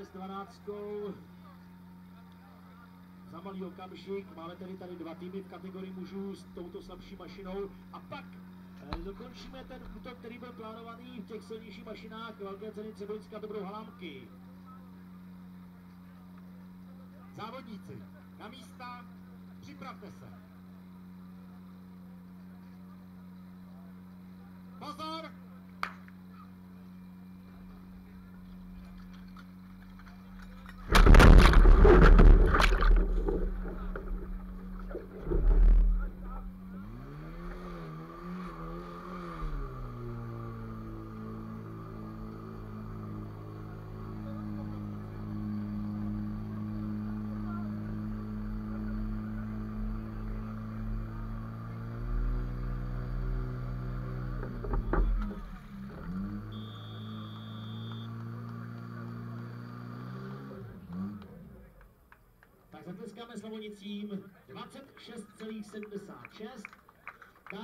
s 12. Za malý okamžik máme tedy tady dva týmy v kategorii mužů s touto slabší mašinou a pak eh, dokončíme ten útok, který byl plánovaný v těch silnějších mašinách velké ceny Cebolinská dobrou halámky. Závodníci, na místa, připravte se. Tak zatleskáme Slavonicím 26,76